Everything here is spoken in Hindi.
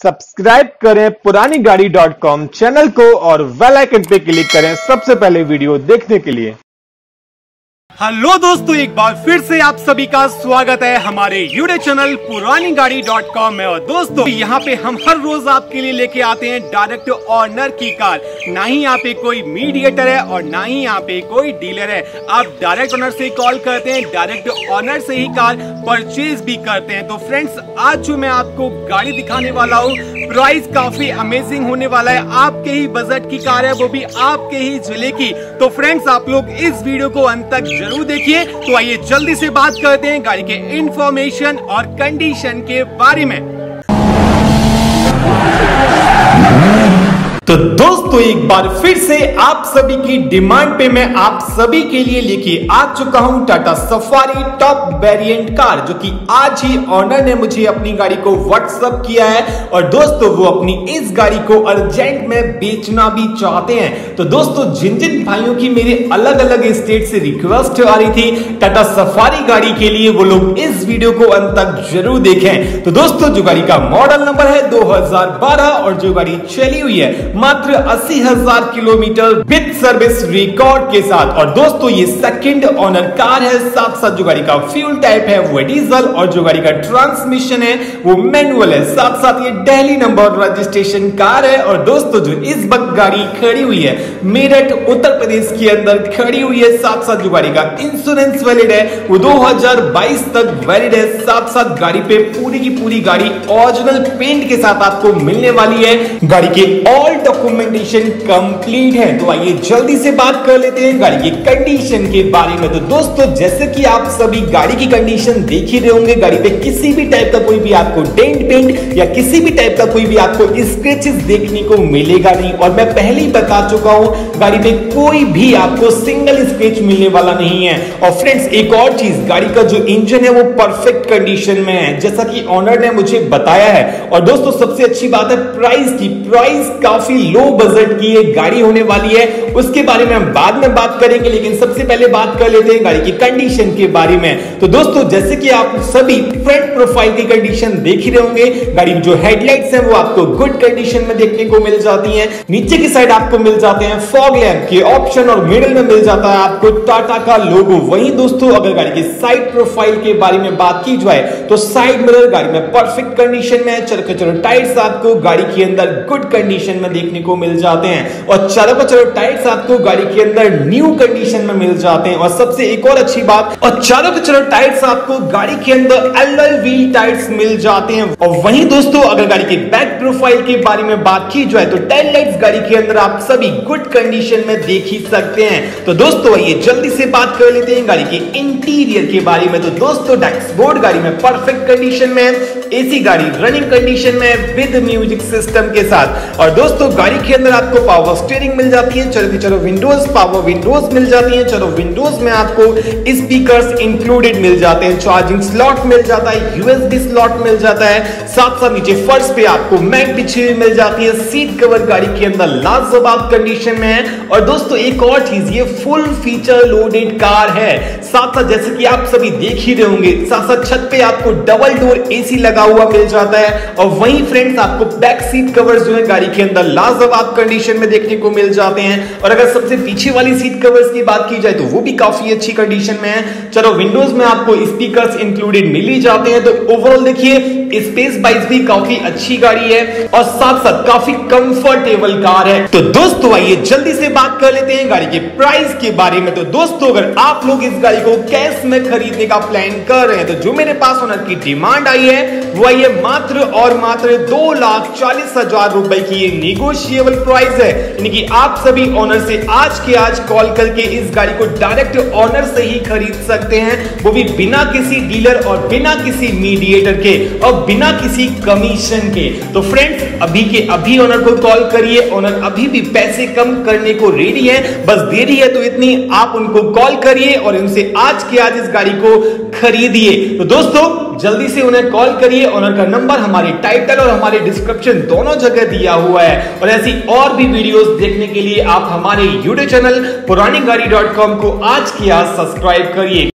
सब्सक्राइब करें पुरानी गाड़ी डॉट कॉम चैनल को और वेल आइकन पे क्लिक करें सबसे पहले वीडियो देखने के लिए। हेलो दोस्तों, एक बार फिर से आप सभी का स्वागत है हमारे यूट्यूब चैनल पुरानी गाड़ी डॉट कॉम में। और दोस्तों, यहाँ पे हम हर रोज आपके लिए लेके आते हैं डायरेक्ट ऑनर की कार। ना ही यहाँ पे कोई मीडिएटर है और ना ही यहाँ पे कोई डीलर है। आप डायरेक्ट ऑनर से कॉल करते हैं डायरेक्ट ऑनर से ही कार परचेज भी करते हैं। तो फ्रेंड्स आज जो मैं आपको गाड़ी दिखाने वाला हूँ प्राइस काफ़ी अमेजिंग होने वाला है। आपके ही बजट की कार है, वो भी आपके ही ज़िले की। तो फ्रेंड्स आप लोग इस वीडियो को अंत तक ज़रूर देखिए। तो आइए जल्दी से बात करते हैं गाड़ी के इंफॉर्मेशन और कंडीशन के बारे में तो दोस्तों बार फिर से आप सभी की डिमांड पे मैं आप सभी के लिए लेके आ चुका हूँ Tata Safari top variant car जो कि आज ही ऑनर ने मुझे अपनी गाड़ी को व्हाट्सअप किया है। और दोस्तों, वो अपनी इस गाड़ी को अर्जेंट में बेचना भी चाहते हैं। तो दोस्तों जिन जिन भाइयों की मेरे अलग अलग स्टेट से रिक्वेस्ट आ रही थी टाटा सफारी गाड़ी के लिए वो लोग इस वीडियो को अंत तक ज़रूर देखें। तो दोस्तों, जो गाड़ी का मॉडल नंबर है दो हज़ार बारह और जो गाड़ी चली हुई है, मात्र अस्सी हज़ार किलोमीटर विद सर्विस रिकॉर्ड के साथ। और दोस्तों, ये सेकंड ऑनर कार है, साथ साथ जो गाड़ी का फ्यूल टाइप है, वो डीजल और जो गाड़ी का ट्रांसमिशन है, वो मैनुअल है। साथ साथ ये दिल्ली नंबर रजिस्ट्रेशन कार है। और दोस्तों, जो इस वक्त गाड़ी खड़ी हुई है, मेरठ, उत्तर प्रदेश के अंदर खड़ी हुई है, साथ साथ जो गाड़ी का इंश्योरेंस वैलिड है, वो 2022 तक वैलिड है। साथ साथ गाड़ी पे पूरी की पूरी गाड़ी ओरिजिनल पेंट के साथ आपको मिलने वाली है। गाड़ी के ऑल डॉक्यूमेंटेशन कंप्लीट है। तो आइए जल्दी से बात कर लेते हैं गाड़ी की कंडीशन के बारे में। तो दोस्तों, जैसे कि आप सभी गाड़ी की कंडीशन देख ही रहे होंगे, गाड़ी पे किसी भी टाइप का कोई भी आपको डेंट पेंट या किसी भी टाइप का कोई भी आपको स्क्रेचेस देखने को मिलेगा नहीं। और मैं पहले ही बता चुका हूँ, गाड़ी पे कोई भी आपको सिंगल स्क्रेच मिलने वाला नहीं है। और फ्रेंड्स एक और चीज़, गाड़ी का जो इंजन है वो परफेक्ट कंडीशन में है। जैसा कि ऑनर ने मुझे बताया है। और दोस्तों, सबसे अच्छी बात है प्राइस की प्राइस काफ़ी लो बजट की ये गाड़ी होने वाली है, उसके बारे में हम बाद में बात करेंगे, लेकिन सबसे पहले बात कर लेते हैं गाड़ी की कंडीशन के बारे में। तो दोस्तों, जैसे कि आप सभी फ्रंट प्रोफ़ाइल की कंडीशन देख ही रहे होंगे, गाड़ी जो हेडलाइट्स हैं, वो आपको गुड कंडीशन में देखने को मिल जाती हैं। नीचे की साइड आपको मिल जाते हैं फॉग लैम्प के ऑप्शन और मिडल में मिल जाता है आपको टाटा का लोगो वही दोस्तों, अगर गाड़ी की साइड प्रोफ़ाइल के बारे में बात की जाए तो साइड मिरर गाड़ी में परफेक्ट कंडीशन में चरके चलो टायर्स आपको गाड़ी के अंदर गुड कंडीशन में देखने को मिल जाते हैं। और चारों का टायर्स आपको गाड़ी के अंदर न्यू कंडीशन में मिल जाते हैं। और सबसे एक और अच्छी बात, और चारों के टायर्स आपको गाड़ी के अंदर एलॉय व्हील टायर्स मिल जाते हैं। और वहीं दोस्तों, अगर गाड़ी की बैक प्रोफ़ाइल के बारे में बात की जाए तो टेल लाइट्स गाड़ी के अंदर आप सभी गुड कंडीशन में देख ही सकते हैं। तो दोस्तों, आइए जल्दी से बात कर लेते हैं गाड़ी के इंटीरियर के बारे में। तो दोस्तों डैशबोर्ड गाड़ी में परफेक्ट कंडीशन में एसी गाड़ी रनिंग कंडीशन में विद म्यूज़िक सिस्टम के साथ। और दोस्तों, गाड़ी के अंदर आपको पावर स्टीयरिंग मिल जाती है, चलो चलो विंडोज़ पावर विंडोज़ मिल जाती है, चलो विंडोज़ में आपको स्पीकर्स इंक्लूडेड मिल जाते हैं चार्जिंग स्लॉट मिल जाता है यूएसबी स्लॉट मिल जाता है, साथ साथ नीचे फर्श पे आपको मैट बिछी हुई मिल जाती है सीट कवर गाड़ी के अंदर लाजवाब कंडीशन में है। और दोस्तों, एक और चीज़, ये फुल फीचर लोडेड कार है। साथ साथ जैसे कि आप सभी देख ही रहे होंगे, साथ साथ छत पे आपको डबल डोर एसी लगा हुआ मिल जाता है। और वहीं फ्रेंड्स आपको बैक सीट कवर्स जो है गाड़ी के अंदर लाजवाब कंडीशन में देखने को मिल जाते हैं। और अगर सबसे पीछे वाली सीट कवर्स की बात की जाए तो वो भी काफ़ी अच्छी कंडीशन में है। चलो विंडोज़ में आपको स्पीकर्स इंक्लूडेड मिल ही जाते हैं। तो ओवरऑल देखिए स्पेस बाइज भी काफ़ी अच्छी गाड़ी है और साथ साथ काफ़ी कंफर्टेबल कार है। तो दोस्तों, आइए जल्दी से बात कर लेते हैं गाड़ी के प्राइस के बारे में। तो दोस्तों, अगर आप लोग इस गाड़ी को कैश में खरीदने का प्लान कर रहे हैं तो जो मेरे पास ओनर की डिमांड आई है, वो है मात्र और मात्र दो लाख चालीस हज़ार रुपए की ये निगोशिएबल प्राइस है। यानी कि आप सभी ऑनर से आज के आज कॉल करके इस गाड़ी को डायरेक्ट ऑनर से ही खरीद सकते हैं। वो भी बिना किसी डीलर और बिना किसी मीडिएटर के और बिना किसी कमीशन के। तो फ्रेंड्स अभी के अभी ऑनर को कॉल करिए। ऑनर अभी भी पैसे कम करने को रेडी है। बस देरी है तो इतनी, आप उनको कॉल करिए और उनसे आज के आज इस गाड़ी को खरीदिए। तो दोस्तों, जल्दी से उन्हें कॉल करिए। ऑनर का नंबर हमारे टाइटल और हमारे डिस्क्रिप्शन दोनों जगह दिया हुआ है। और ऐसी और भी वीडियोस देखने के लिए आप हमारे यूट्यूब चैनल पुरानी गाड़ी डॉट कॉम को आज किया सब्सक्राइब करिए।